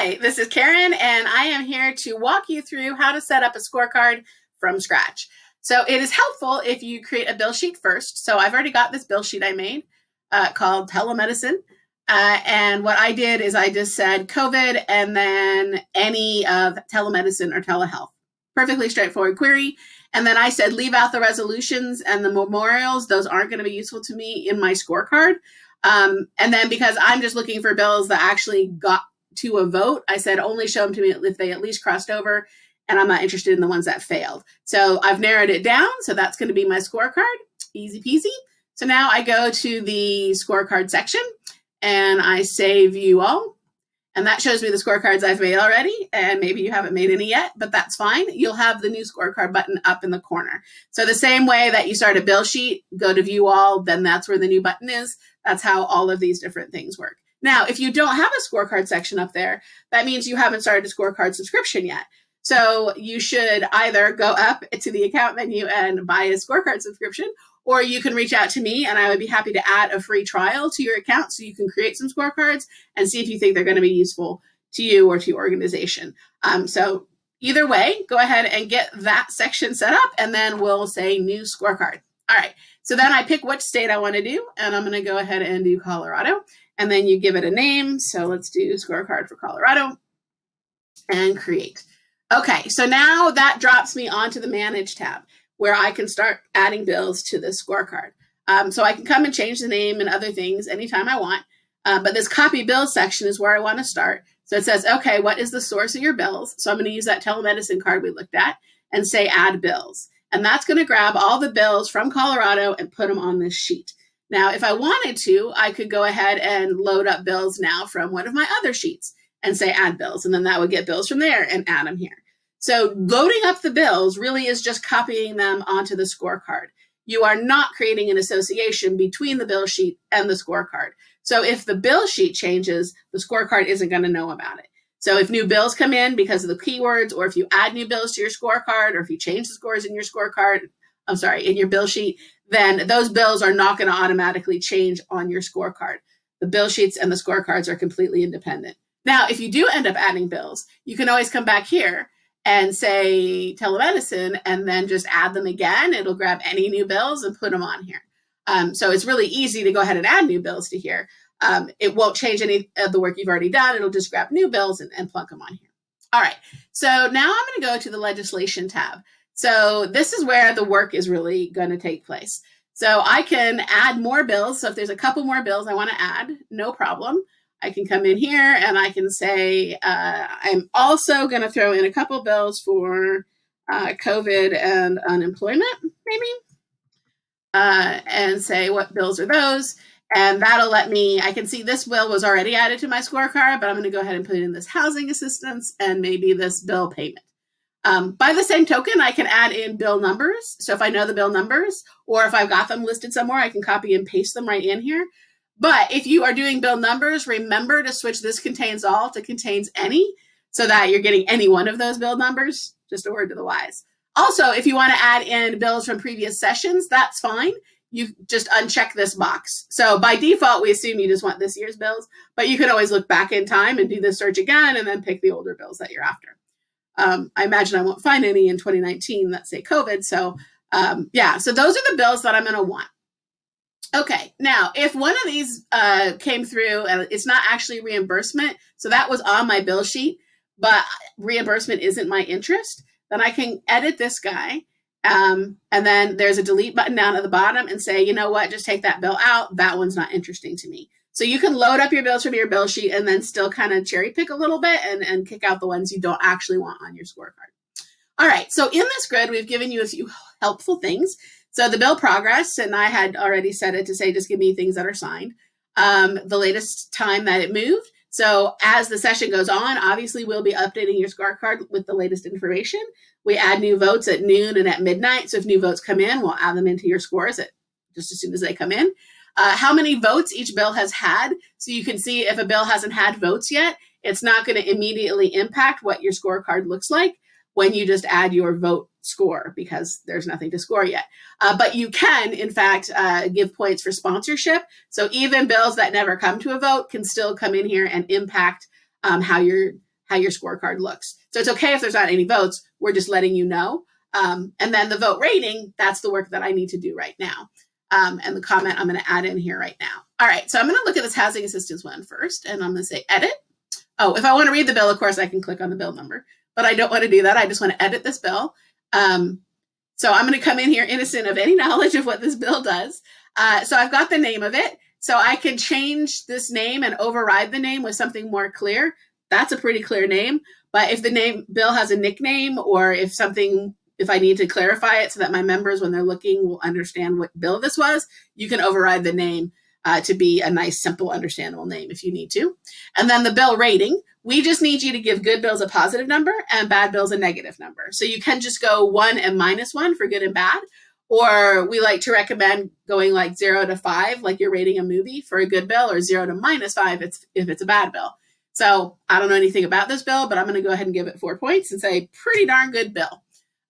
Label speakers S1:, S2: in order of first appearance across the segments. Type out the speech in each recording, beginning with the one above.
S1: Hi, this is Karen, and I am here to walk you through how to set up a scorecard from scratch. So it is helpful if you create a bill sheet first. So I've already got this bill sheet I made uh, called telemedicine. Uh, and what I did is I just said COVID and then any of telemedicine or telehealth. Perfectly straightforward query. And then I said leave out the resolutions and the memorials. Those aren't going to be useful to me in my scorecard. Um, and then because I'm just looking for bills that actually got to a vote, I said only show them to me if they at least crossed over, and I'm not interested in the ones that failed. So I've narrowed it down. So that's going to be my scorecard. Easy peasy. So now I go to the scorecard section and I save you all. And that shows me the scorecards I've made already. And maybe you haven't made any yet, but that's fine. You'll have the new scorecard button up in the corner. So the same way that you start a bill sheet, go to view all, then that's where the new button is. That's how all of these different things work. Now, if you don't have a scorecard section up there, that means you haven't started a scorecard subscription yet. So you should either go up to the account menu and buy a scorecard subscription, or you can reach out to me and I would be happy to add a free trial to your account so you can create some scorecards and see if you think they're going to be useful to you or to your organization. Um, so either way, go ahead and get that section set up and then we'll say new scorecard. All right. So then I pick which state I want to do and I'm going to go ahead and do Colorado and then you give it a name. So let's do scorecard for Colorado and create. Okay, so now that drops me onto the manage tab where I can start adding bills to this scorecard. Um, so I can come and change the name and other things anytime I want. Uh, but this copy bills section is where I want to start. So it says, okay, what is the source of your bills? So I'm going to use that telemedicine card we looked at and say add bills. And that's going to grab all the bills from Colorado and put them on this sheet. Now, if I wanted to, I could go ahead and load up bills now from one of my other sheets and say add bills. And then that would get bills from there and add them here. So loading up the bills really is just copying them onto the scorecard. You are not creating an association between the bill sheet and the scorecard. So if the bill sheet changes, the scorecard isn't going to know about it. So if new bills come in because of the keywords, or if you add new bills to your scorecard, or if you change the scores in your scorecard, I'm sorry, in your bill sheet, then those bills are not going to automatically change on your scorecard. The bill sheets and the scorecards are completely independent. Now, if you do end up adding bills, you can always come back here and say telemedicine and then just add them again. It'll grab any new bills and put them on here. Um, so it's really easy to go ahead and add new bills to here. Um, it won't change any of the work you've already done. It'll just grab new bills and, and plunk them on here. All right. So now I'm going to go to the legislation tab. So this is where the work is really going to take place. So I can add more bills. So if there's a couple more bills I want to add, no problem. I can come in here and I can say, uh, I'm also going to throw in a couple bills for uh, COVID and unemployment, maybe, uh, and say what bills are those. And that'll let me, I can see this bill was already added to my scorecard, but I'm going to go ahead and put in this housing assistance and maybe this bill payment. Um, by the same token, I can add in bill numbers. So if I know the bill numbers, or if I've got them listed somewhere, I can copy and paste them right in here. But if you are doing bill numbers, remember to switch this contains all to contains any so that you're getting any one of those bill numbers. Just a word to the wise. Also, if you want to add in bills from previous sessions, that's fine. You just uncheck this box. So by default, we assume you just want this year's bills, but you can always look back in time and do the search again and then pick the older bills that you're after. Um, I imagine I won't find any in 2019 that say COVID. So um, yeah, so those are the bills that I'm going to want. Okay, now if one of these uh, came through and it's not actually reimbursement, so that was on my bill sheet, but reimbursement isn't my interest, then I can edit this guy. Um, and then there's a delete button down at the bottom and say, you know what, just take that bill out. That one's not interesting to me. So you can load up your bills from your bill sheet and then still kind of cherry pick a little bit and, and kick out the ones you don't actually want on your scorecard. All right, so in this grid, we've given you a few helpful things. So the bill progress, and I had already set it to say just give me things that are signed. Um, the latest time that it moved. So as the session goes on, obviously we'll be updating your scorecard with the latest information. We add new votes at noon and at midnight. So if new votes come in, we'll add them into your scores at just as soon as they come in uh, how many votes each bill has had. So you can see if a bill hasn't had votes yet, it's not going to immediately impact what your scorecard looks like when you just add your vote score because there's nothing to score yet. Uh, but you can, in fact, uh, give points for sponsorship. So even bills that never come to a vote can still come in here and impact um, how your how your scorecard looks. So it's okay if there's not any votes. We're just letting you know. Um, and then the vote rating, that's the work that I need to do right now. Um, and the comment I'm going to add in here right now. All right, so I'm going to look at this housing assistance one first, and I'm going to say edit. Oh, if I want to read the bill, of course, I can click on the bill number, but I don't want to do that. I just want to edit this bill. Um, so I'm going to come in here innocent of any knowledge of what this bill does. Uh, so I've got the name of it. So I can change this name and override the name with something more clear. That's a pretty clear name. But if the name bill has a nickname or if something if I need to clarify it so that my members, when they're looking, will understand what bill this was, you can override the name uh, to be a nice, simple, understandable name if you need to. And then the bill rating, we just need you to give good bills a positive number and bad bills a negative number. So you can just go one and minus one for good and bad. Or we like to recommend going like zero to five, like you're rating a movie for a good bill, or zero to minus five if it's a bad bill. So I don't know anything about this bill, but I'm going to go ahead and give it four points and say pretty darn good bill.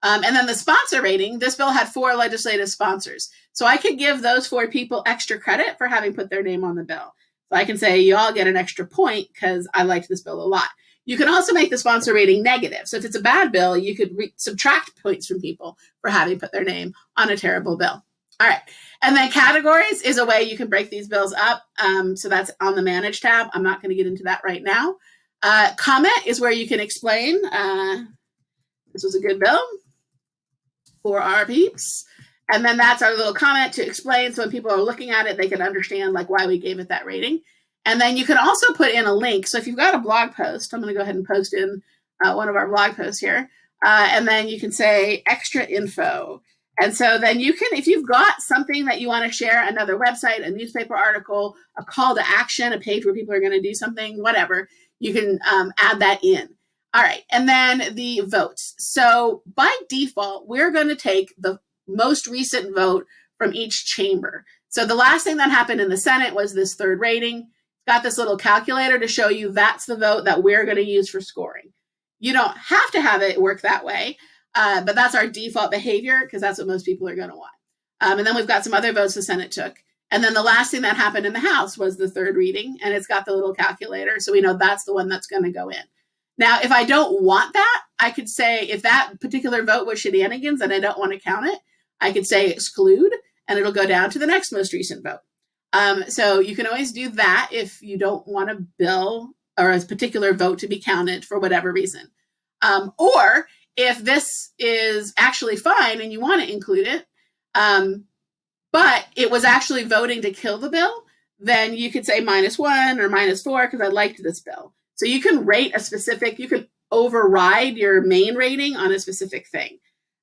S1: Um, and then the sponsor rating, this bill had four legislative sponsors. So I could give those four people extra credit for having put their name on the bill. So I can say, you all get an extra point because I liked this bill a lot. You can also make the sponsor rating negative. So if it's a bad bill, you could re- subtract points from people for having put their name on a terrible bill. All right. And then categories is a way you can break these bills up. Um, so that's on the manage tab. I'm not going to get into that right now. Uh, comment is where you can explain uh, this was a good bill for our peeps. And then that's our little comment to explain. So when people are looking at it, they can understand like why we gave it that rating. And then you can also put in a link. So if you've got a blog post, I'm going to go ahead and post in uh, one of our blog posts here. Uh, and then you can say extra info. And so then you can, if you've got something that you want to share, another website, a newspaper article, a call to action, a page where people are going to do something, whatever, you can um, add that in. All right, and then the votes. So by default, we're going to take the most recent vote from each chamber. So the last thing that happened in the Senate was this third rating. Got this little calculator to show you that's the vote that we're going to use for scoring. You don't have to have it work that way, uh, but that's our default behavior because that's what most people are going to want. Um, and then we've got some other votes the Senate took. And then the last thing that happened in the House was the third reading, and it's got the little calculator. So we know that's the one that's going to go in. Now, if I don't want that, I could say if that particular vote was shenanigans and I don't want to count it, I could say exclude and it'll go down to the next most recent vote. Um, so you can always do that if you don't want a bill or a particular vote to be counted for whatever reason. Um, or if this is actually fine and you want to include it, um, but it was actually voting to kill the bill, then you could say minus one or minus four because I liked this bill. So you can rate a specific, you can override your main rating on a specific thing.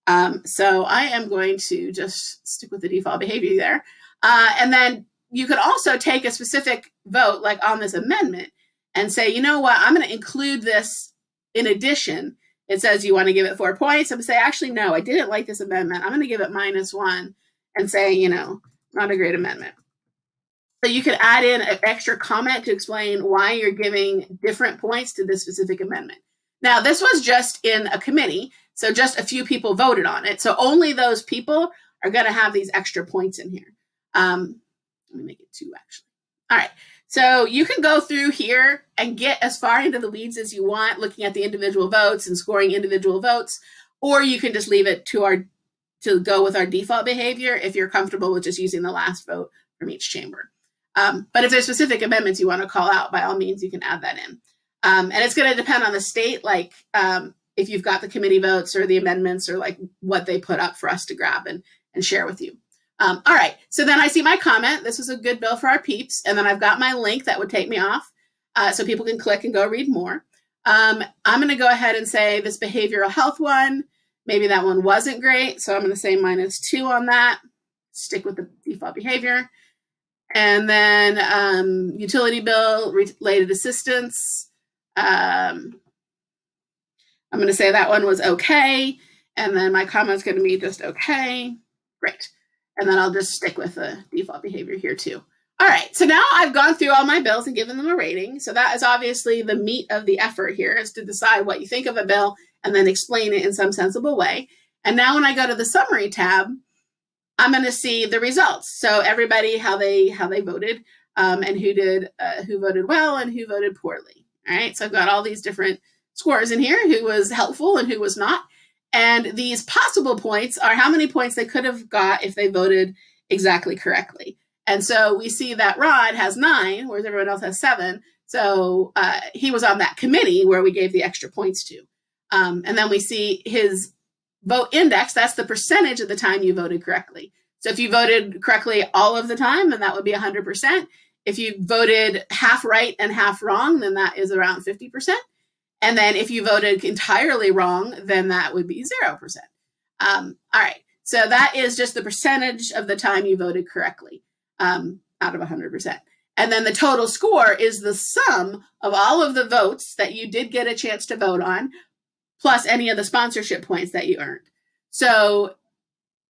S1: Um, so I am going to just stick with the default behavior there. Uh, and then you could also take a specific vote, like on this amendment, and say, you know what, I'm going to include this in addition. It says you want to give it four points. I'm going to say, actually, no, I didn't like this amendment. I'm going to give it minus one and say, you know, not a great amendment. So you could add in an extra comment to explain why you're giving different points to this specific amendment. Now, this was just in a committee, so just a few people voted on it. So only those people are going to have these extra points in here. Um, let me make it two, actually. All right. So you can go through here and get as far into the weeds as you want, looking at the individual votes and scoring individual votes, or you can just leave it to our to go with our default behavior if you're comfortable with just using the last vote from each chamber. Um, but if there's specific amendments you want to call out, by all means, you can add that in. Um, and it's going to depend on the state, like um, if you've got the committee votes or the amendments or like what they put up for us to grab and, and share with you. Um, all right, so then I see my comment. This was a good bill for our peeps. And then I've got my link that would take me off uh, so people can click and go read more. Um, I'm going to go ahead and say this behavioral health one, maybe that one wasn't great. So I'm going to say minus two on that, stick with the default behavior. And then um, utility bill related assistance. Um, I'm going to say that one was okay. And then my comment is going to be just okay. Great. And then I'll just stick with the default behavior here too. All right, so now I've gone through all my bills and given them a rating. So that is obviously the meat of the effort here is to decide what you think of a bill and then explain it in some sensible way. And now when I go to the summary tab, I'm going to see the results. So everybody how they how they voted um, and who did uh, who voted well and who voted poorly. All right. So I've got all these different scores in here, who was helpful and who was not. And these possible points are how many points they could have got if they voted exactly correctly. And so we see that Rod has nine, whereas everyone else has seven. So uh, he was on that committee where we gave the extra points to. Um, and then we see his vote index, that's the percentage of the time you voted correctly. So if you voted correctly all of the time, then that would be 100%. If you voted half right and half wrong, then that is around 50%. And then if you voted entirely wrong, then that would be 0%. Um, all right. So that is just the percentage of the time you voted correctly um, out of 100%. And then the total score is the sum of all of the votes that you did get a chance to vote on, plus any of the sponsorship points that you earned. So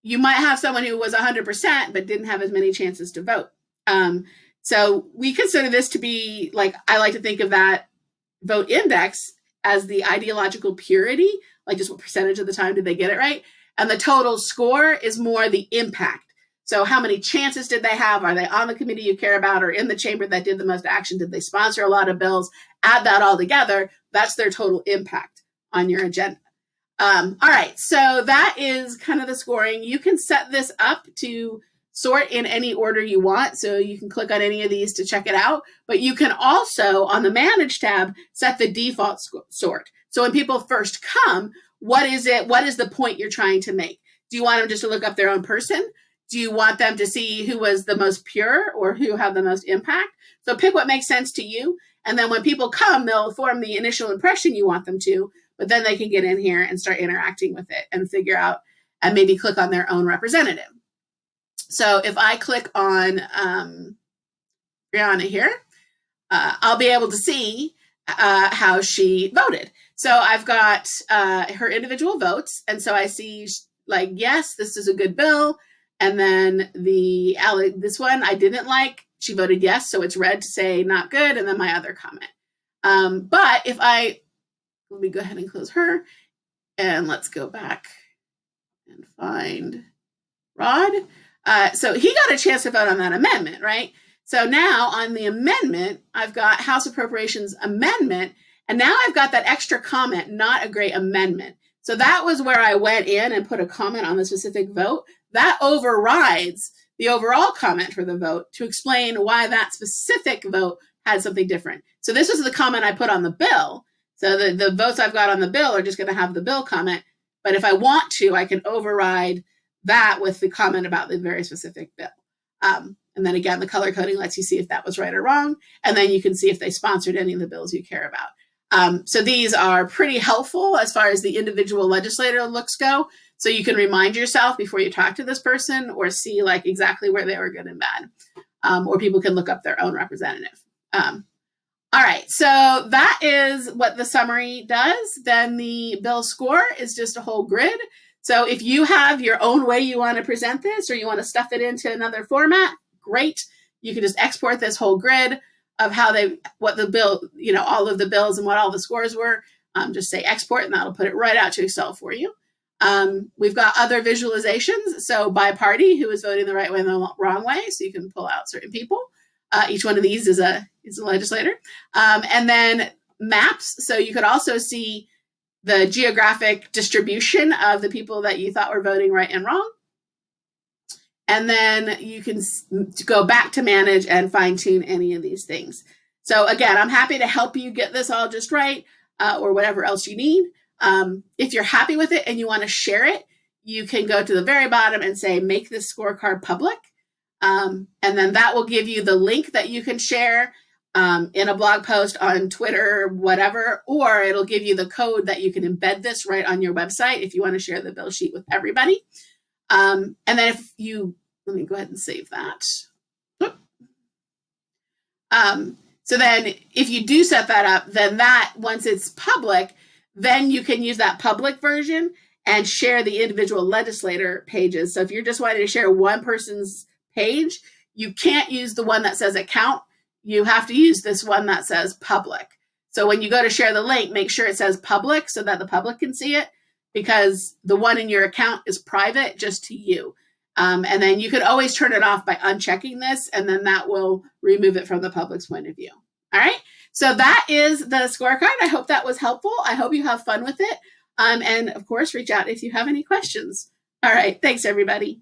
S1: you might have someone who was 100% but didn't have as many chances to vote. Um, so we consider this to be like, I like to think of that vote index as the ideological purity, like just what percentage of the time did they get it right? And the total score is more the impact. So, how many chances did they have? Are they on the committee you care about or in the chamber that did the most action? Did they sponsor a lot of bills? Add that all together. That's their total impact on your agenda. Um, all right, so that is kind of the scoring. You can set this up to sort in any order you want. So you can click on any of these to check it out. But you can also, on the Manage tab, set the default sort. So when people first come, what is it? What is the point you're trying to make? Do you want them just to look up their own person? Do you want them to see who was the most pure or who had the most impact? So pick what makes sense to you. And then when people come, they'll form the initial impression you want them to, but then they can get in here and start interacting with it and figure out and maybe click on their own representative. So if I click on um, Brianna here, uh, I'll be able to see uh, how she voted. So I've got uh, her individual votes. And so I see like, yes, this is a good bill. And then the this one I didn't like. She voted yes, so it's red to say not good, and then my other comment. Um, but if I let me go ahead and close her, and let's go back and find Rod. Uh, so he got a chance to vote on that amendment, right? So now on the amendment, I've got House Appropriations Amendment, and now I've got that extra comment, not a great amendment. So that was where I went in and put a comment on the specific vote that overrides the overall comment for the vote to explain why that specific vote had something different. So this was the comment I put on the bill. So the, the votes I've got on the bill are just going to have the bill comment. But if I want to, I can override that with the comment about the very specific bill. Um, and then again, the color coding lets you see if that was right or wrong. And then you can see if they sponsored any of the bills you care about. Um, so these are pretty helpful as far as the individual legislator looks go. So you can remind yourself before you talk to this person or see like exactly where they were good and bad. Um, or people can look up their own representative. Um, all right, so that is what the summary does. Then the bill score is just a whole grid. So if you have your own way you want to present this or you want to stuff it into another format, great. You can just export this whole grid of how they, what the bill, you know, all of the bills and what all the scores were. Um, just say export and that'll put it right out to Excel for you. Um, we've got other visualizations. So by party, who is voting the right way and the wrong way. So you can pull out certain people. Uh, each one of these is a is a legislator. Um, and then maps. So you could also see the geographic distribution of the people that you thought were voting right and wrong. And then you can go back to manage and fine tune any of these things. So again, I'm happy to help you get this all just right uh, or whatever else you need. Um, if you're happy with it and you want to share it, you can go to the very bottom and say, make this scorecard public. Um, and then that will give you the link that you can share um, in a blog post on Twitter, whatever, or it'll give you the code that you can embed this right on your website if you want to share the bill sheet with everybody. Um, and then if you, let me go ahead and save that. Um, so then if you do set that up, then that, once it's public, then you can use that public version and share the individual legislator pages. So if you're just wanting to share one person's page, you can't use the one that says account. You have to use this one that says public. So when you go to share the link, make sure it says public so that the public can see it because the one in your account is private just to you. Um, and then you could always turn it off by unchecking this, and then that will remove it from the public's point of view. All right. So that is the scorecard. I hope that was helpful. I hope you have fun with it. Um, and of course, reach out if you have any questions. All right. Thanks, everybody.